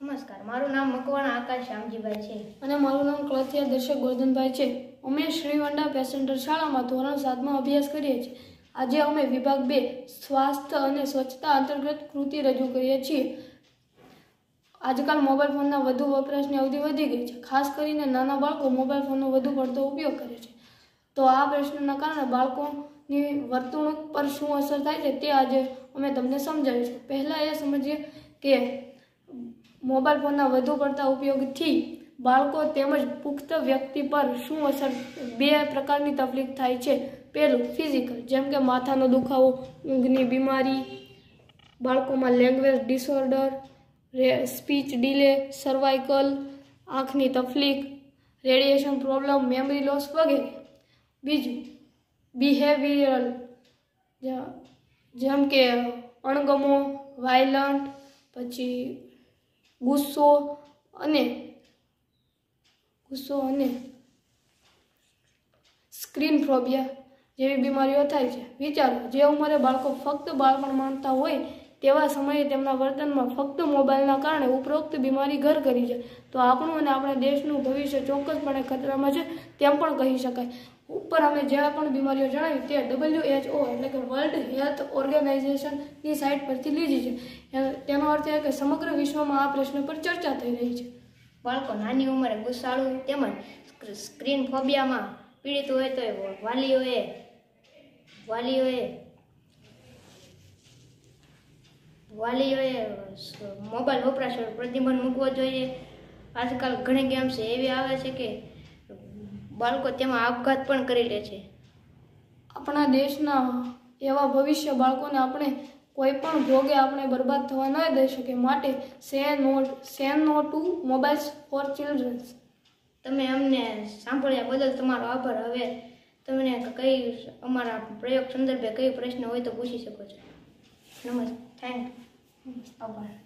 નમસ્કાર, મારું નામ મકવાણા આકાશ શ્યામજીભાઈ છે. અને મારું નામ કળથિયા દર્શક ગોરધનભાઈ છે. અમે શ્રીવંડા પેસેન્જર શાળામાં ધોરણ સાતમાં અભ્યાસ કરીએ છીએ. આજે અમે વિભાગ બે, સ્વાસ્થ્ય અને સ્વચ્છતા અંતર્ગત કૃતિ રજૂ કરીએ છીએ. આજકાલ મોબાઈલ ફોનના વધુ વપરાશની અવધિ વધી ગઈ છે. ખાસ કરીને નાના બાળકો મોબાઈલ ફોનનો વધુ પડતો ઉપયોગ કરે છે. તો આ પ્રશ્નના કારણે બાળકોની વર્તણૂક પર શું અસર થાય છે તે આજે અમે તમને સમજાવીશું. પહેલાં એ સમજીએ કે મોબાઈલ ફોનના વધુ પડતા ઉપયોગથી બાળકો તેમજ પુખ્ત વ્યક્તિ પર શું અસર? બે પ્રકારની તકલીફ થાય છે. પહેલું ફિઝિકલ જેમ કે માથાનો દુખાવો, ઊંઘની બીમારી, બાળકોમાં language disorder speech delay cervical આંખની તકલીફ રેડિયેશન પ્રોબ્લેમ મેમરી લોસ વગેરે. બીજું બિહેવિયરલ જેમ કે અણગમો વાયલન્ટ પછી ગુસ્સો અને ગુસ્સો અને સ્ક્રીન ફ્રોબિયા જેવી બીમારીઓ થાય છે. વિચારો, જે ઉંમરે બાળકો ફક્ત બાળપણ માણતા હોય તેવા સમયે તેમના વર્તનમાં ફક્ત મોબાઈલના કારણે ઉપરોક્ત બીમારી ઘર કરી છે. તો આપણું અને આપણા દેશનું ભવિષ્ય ચોક્કસપણે ખતરામાં છે તેમ પણ કહી શકાય. ઉપર અમે જેવા પણ બીમારીઓ જણાવી તે ડબલ્યુ એચ ઓ એટલે કે વર્લ્ડ હેલ્થ ઓર્ગેનાઇઝેશનની સાઇટ પરથી લીધી છે. તેનો અર્થ એ કે સમગ્ર વિશ્વમાં આ પ્રશ્ન પર ચર્ચા થઈ રહી છે. બાળકો, નાની ઉંમરે ગુસ્સાળું તેમજ સ્ક્રીન ફોબિયામાં પીડિત હોય તો વાલીઓએ વાલીઓએ વાલીઓએ મોબાઈલ વપરાશ પર પ્રતિબંધ મૂકવો જોઈએ. આજકાલ ઘણી ગેમ્સ એવી આવે છે કે બાળકો તેમાં આપઘાત પણ કરી લે છે. આપણા દેશના એવા ભવિષ્ય બાળકોને આપણે કોઈ પણ ભોગે આપણે બરબાદ થવા ન દઈ શકીએ માટે say no say no to mobiles for children's. તમે અમને સાંભળ્યા બદલ તમારો આભાર. હવે તમને કઈ અમારા પ્રયોગ સંદર્ભે કઈ પ્રશ્ન હોય તો પૂછી શકો છો. નમસ્તે. થેન્ક આભાર.